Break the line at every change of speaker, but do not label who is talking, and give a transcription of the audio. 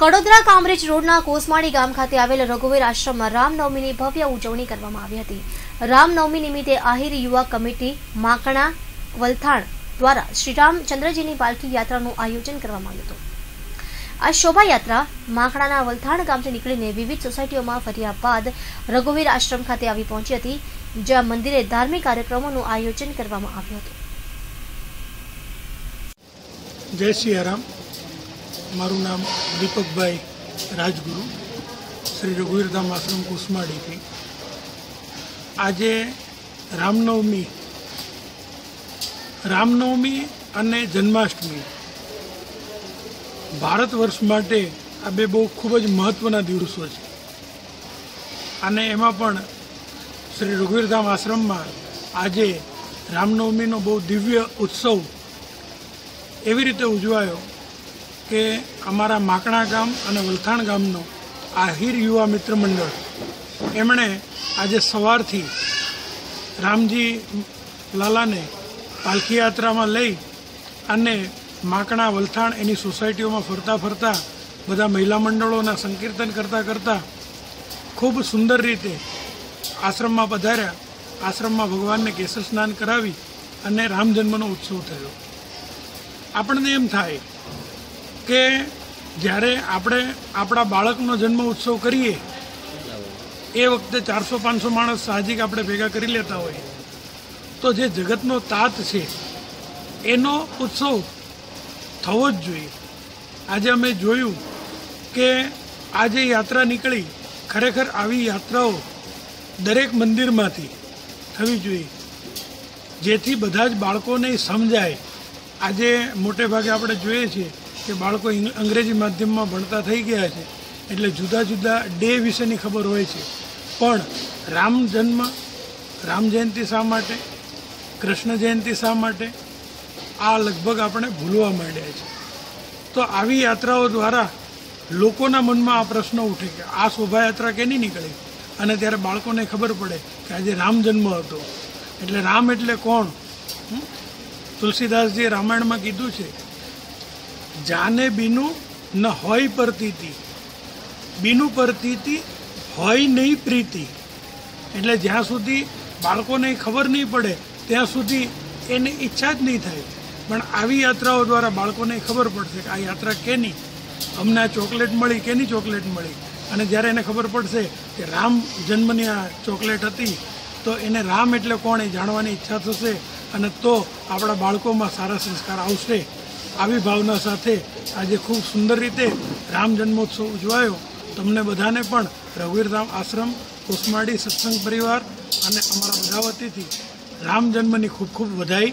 કડોદરા કામરેજ રોડના કોસમાળી ગામ ખાતે આવેલ રઘુવીર આશ્રમમાં રામનવમીની ભવ્ય ઉજવણી કરવામાં આવી હતી. રામનવમી નિમિત્તે આહિર યુવા કમિટી, માકણા, વલથાણ દ્વારા શ્રી રામચંદ્રજીની પાલખી યાત્રાનું આયોજન કરવામાં આવ્યું હતું. આ શોભાયાત્રા માખણાના વલથાણ ગામથી નીકળીને વિવિધ સોસાયટીઓમાં ફર્યા બાદ રઘુવીર આશ્રમ ખાતે આવી પહોંચી હતી, જ્યાં મંદિરે ધાર્મિક કાર્યક્રમોનું આયોજન કરવામાં આવ્યું હતું.
જય સિયારામ મારું નામ દીપકભાઈ રાજગુરુ. શ્રી રઘુવીરધામ આશ્રમ કુસમાડીથી. આજે રામનવમી. રામનવમી અને જન્માષ્ટમી. ભારત વર્ષ માટે આ બે બહુ ખૂબ જ મહત્ત્વના દિવસો છે. અને એમાં પણ શ્રી રઘુવીરધામ આશ્રમમાં આજે રામનવમીનો બહુ દિવ્ય ઉત્સવ એવી રીતે ઉજવાયો કે અમારા માકણા ગામ અને વલથાણ ગામનો આહિર યુવા મિત્ર મંડળ. એમણે આજે સવારથી રામજી લાલાને પાલખી યાત્રામાં લઈ અને માકણા, વલથાણ એની સોસાયટીઓમાં ફરતા ફરતા બધા મહિલા મંડળોના સંકીર્તન કરતાં કરતાં ખૂબ સુંદર રીતે આશ્રમમાં પધાર્યા. આશ્રમમાં ભગવાનને કેસર સ્નાન કરાવી અને રામ જન્મનો ઉત્સવ થયો. આપણને એમ થાય કે જ્યારે આપણે આપણા બાળકનો જન્મ ઉત્સવ કરીએ, એ વખતે ચારસો પાંચસો માણસ સાહજિક આપણે ભેગા કરી લેતા હોઈએ તો જે જગતનો તાત છે, એનો ઉત્સવ થવો જ જોઈએ. આજે અમે જોયું કે આ જે યાત્રા નીકળી, ખરેખર આવી યાત્રાઓ દરેક મંદિરમાંથી થવી જોઈએ. જેથી બધા જ બાળકોને સમજાય. આજે મોટે ભાગે આપણે જોઈએ છીએ કે બાળકો અંગ્રેજી માધ્યમમાં ભણતા થઈ ગયા છે, એટલે જુદા જુદા ડે વિશેની ખબર હોય છે. પણ રામ જન્મ, રામ જયંતિ શા માટે? કૃષ્ણ જયંતિ શા માટે? આ લગભગ આપણે ભૂલવા માંડ્યા છે. તો આવી યાત્રાઓ દ્વારા લોકોના મનમાં આ પ્રશ્ન ઉઠે કે આ શોભાયાત્રા કેની નીકળી? અને ત્યારે બાળકોને ખબર પડે કે આજે રામ જન્મ હતો. એટલે રામ એટલે કોણ? તુલસીદાસજીએ રામાયણમાં કીધું છે જાને બીનું ન હોય પરતીતી. બીનું પરતીતી હોય નહીં પ્રીતિ. એટલે જ્યાં સુધી બાળકોને ખબર નહીં પડે, ત્યાં સુધી એની ઈચ્છા જ નહીં થાય. પણ આવી યાત્રાઓ દ્વારા બાળકોને ખબર પડશે કે આ યાત્રા કેની? અમને આ ચોકલેટ મળી, કેની ચોકલેટ મળી? અને જ્યારે એને ખબર પડશે કે રામ જન્મની આ ચોકલેટ હતી, તો એને રામ એટલે કોણ એ જાણવાની ઈચ્છા થશે? અને તો આપણા બાળકોમાં સારા સંસ્કાર આવશે. આવી ભાવના સાથે આજે ખૂબ સુંદર રીતે રામ જન્મોત્સવ ઉજવાયો. તમને બધાને પણ રઘુવીરધામ આશ્રમ, કોસમાડી સત્સંગ પરિવાર અને અમારા બધા વતીથી રામ જન્મની ખૂબ ખૂબ વધાઈ.